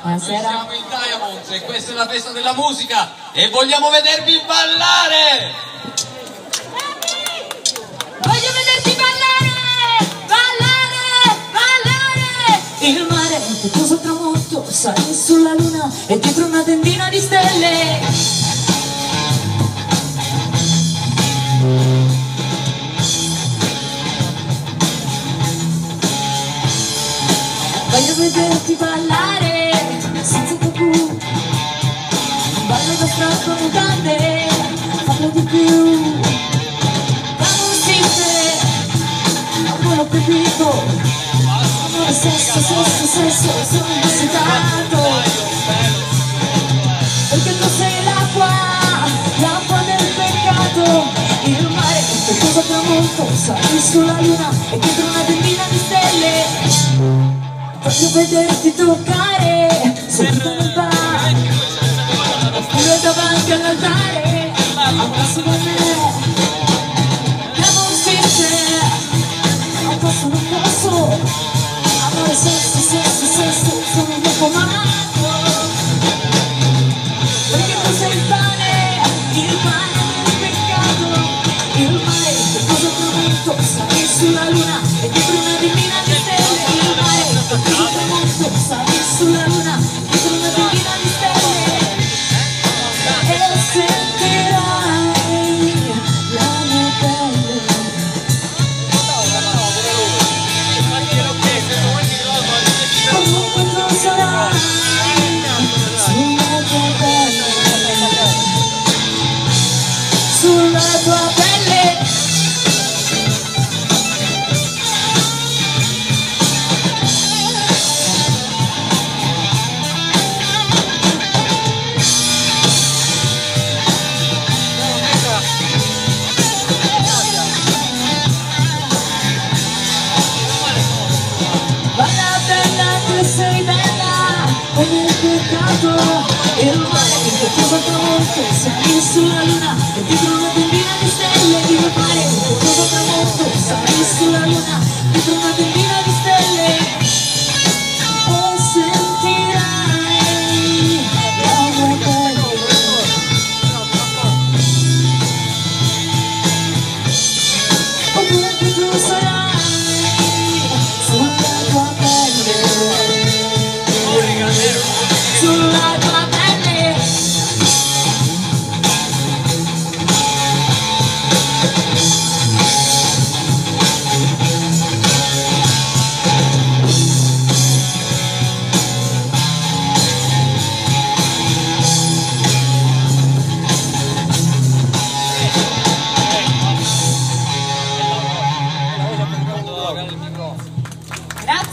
Buonasera Buonasera. siamo in Diamonds e questa è la festa della musica e vogliamo vedervi ballare! Voglio vederti ballare, ballare, ballare. Il mare è pietoso al tramonto, sali sulla luna e dietro una tendina di stelle. Voglio vederti ballare Ballo da strappo mutande, fallo di più. Vamos siempre, amore proibito. Amore sesso, sesso, sesso, sono necessitato. Perché tu sei l'acqua, l'acqua del peccato. Il mare è qualcosa tramonto, sali sulla luna e dietro una tendina di stelle. Voglio vederti toccare, bar, I'm gonna sexy,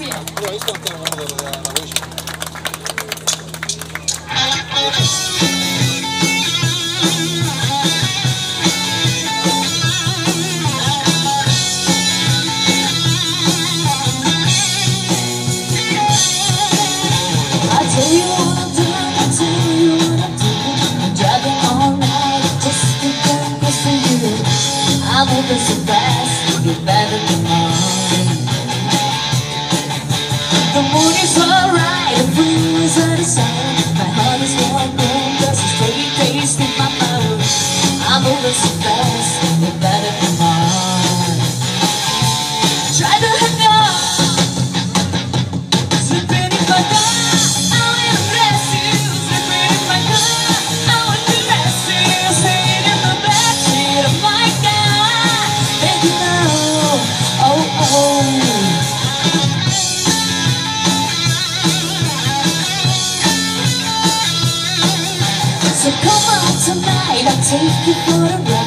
あいの。いや、いつだったのかな、これ。Take the ride.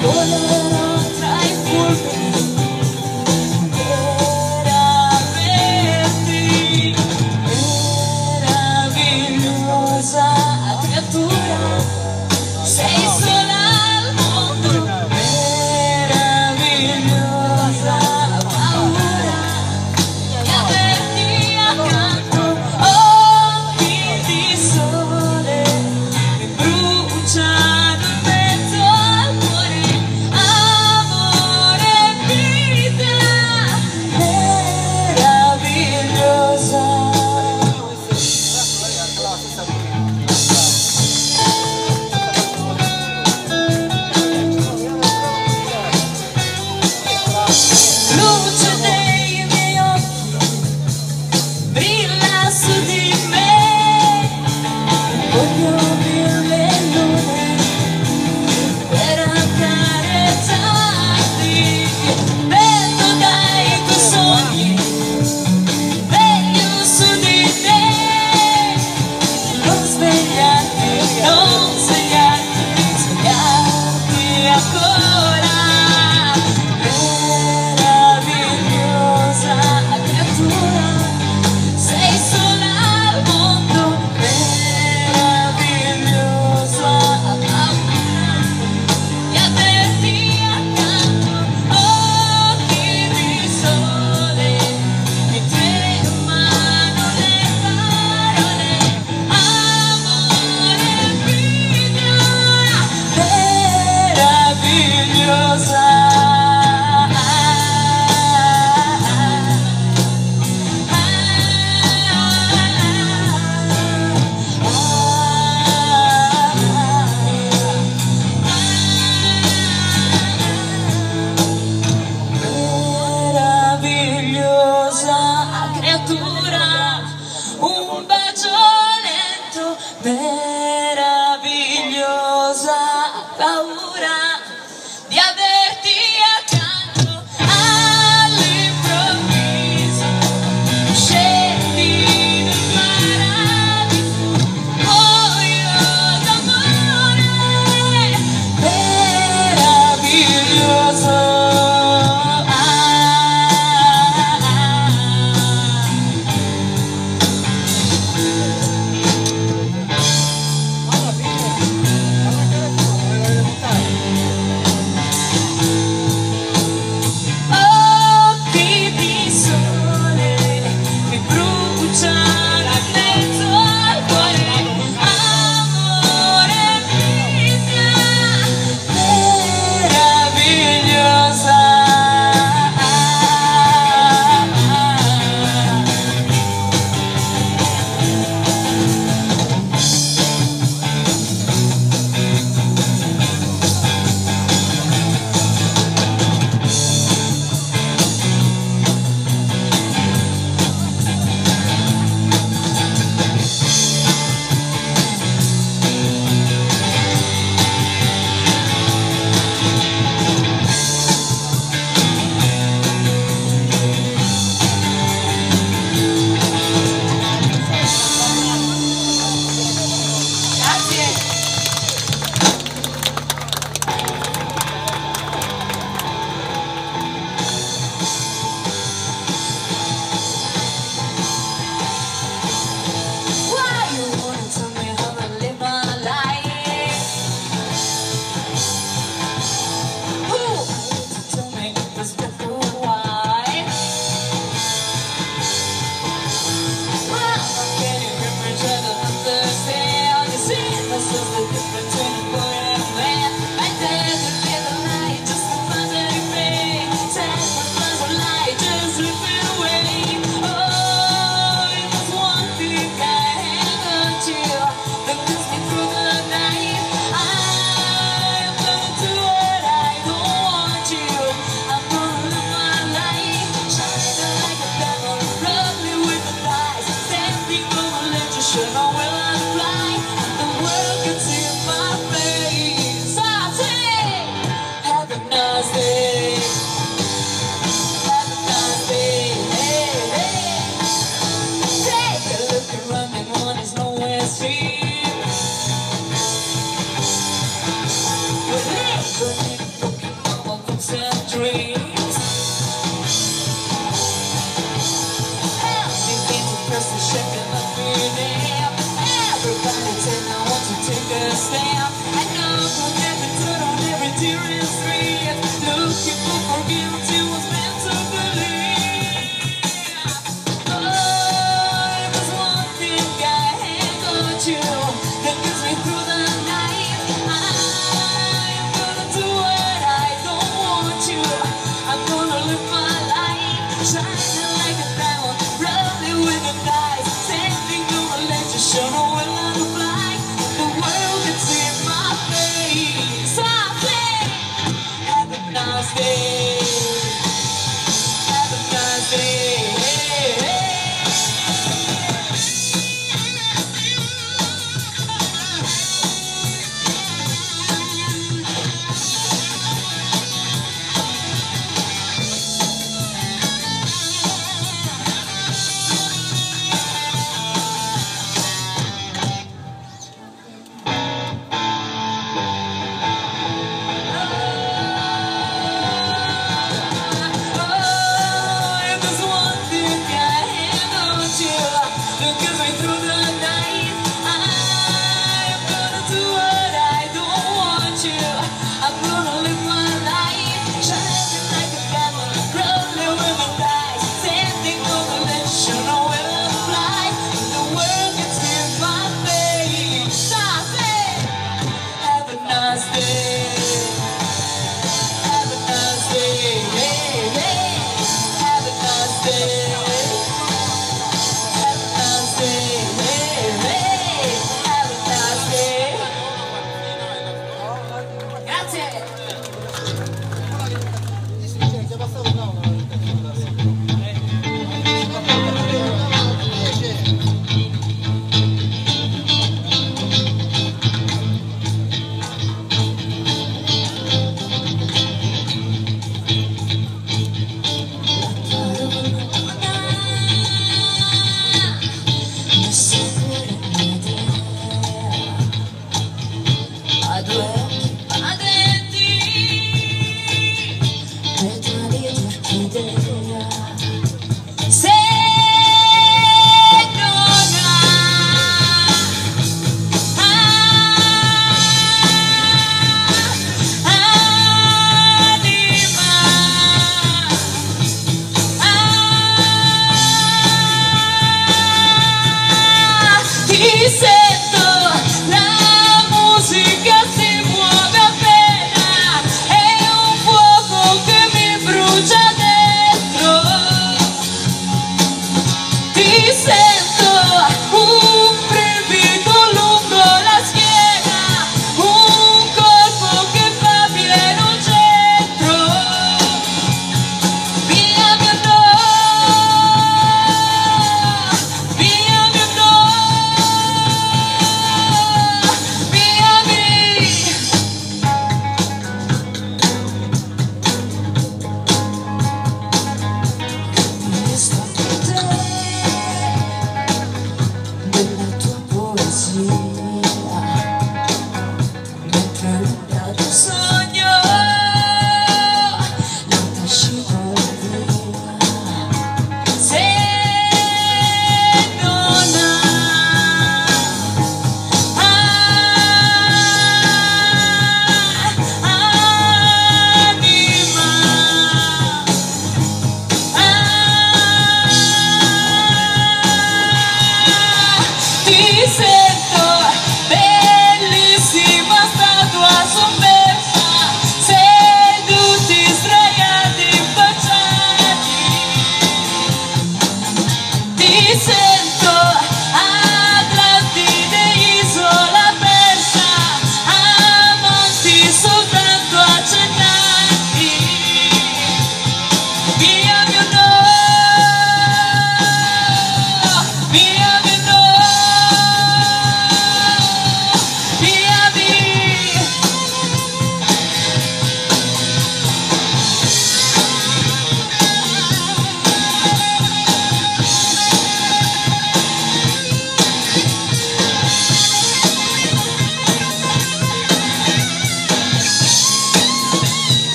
我么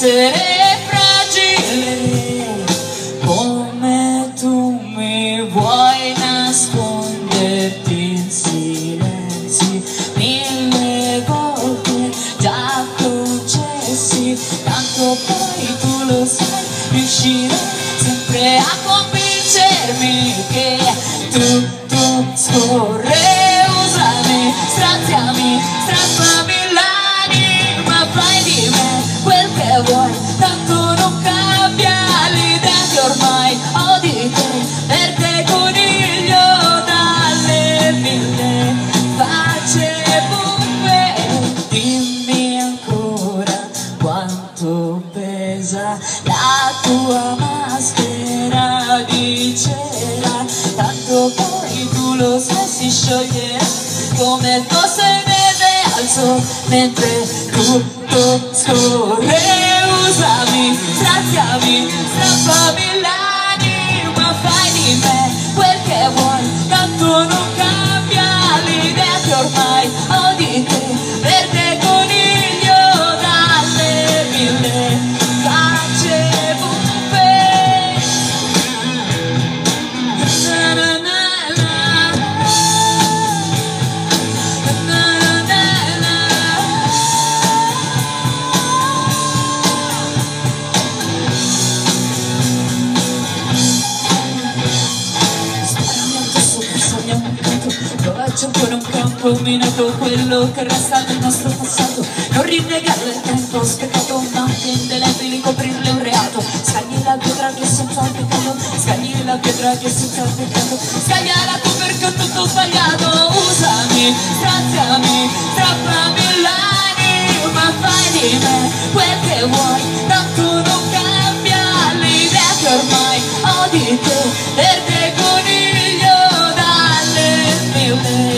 di mentre tutto scorre. Usami straziami strappami l'anima un minato Quello che resta del nostro passato. Non rinnegarlo il tempo Speccato ma che indelebili coprirle un reato. Scagli la pietra che senza peccato Scagli la pietra che senza peccato Scagliala tu perché ho tutto sbagliato Usami, straziami, strappami l'anima Fai di me quel che vuoi Tanto non cambia l'idea che ormai ho di te Verde coniglio dalle mille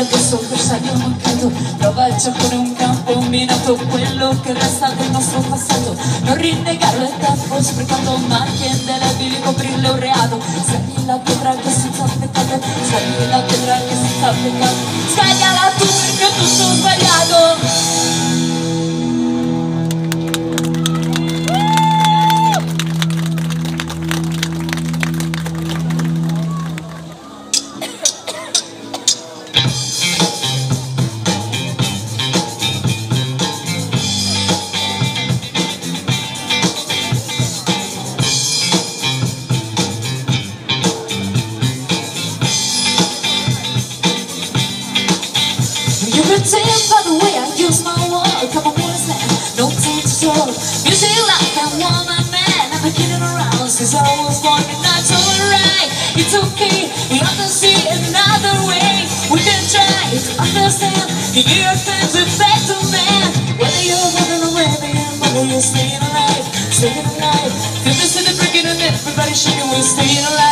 Sparami addosso per saggio mancato Provaci ancora un campo minato Quello che resta del nostro passato. Non rinnegarlo è tempo sprecato Macchie indelebili coprirle un reato. Scagli la pietra che senza peccato Scagli la pietra che senza peccato Scagliala tu perché tutto sbagliato understand The earth turns it back to man Whether you're running away and whether you're staying alive Staying alive. Feel this in the breaking and everybody shaking We're staying alive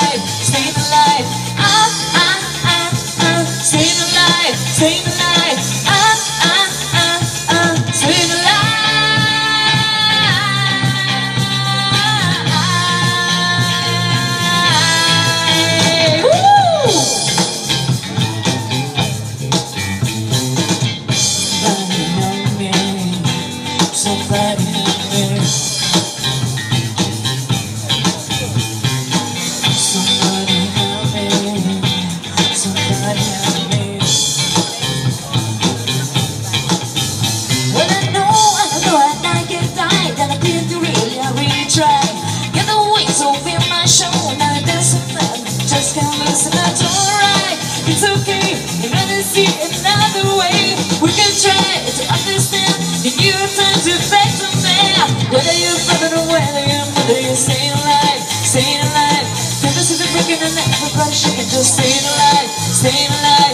She can just stay a stay save the life.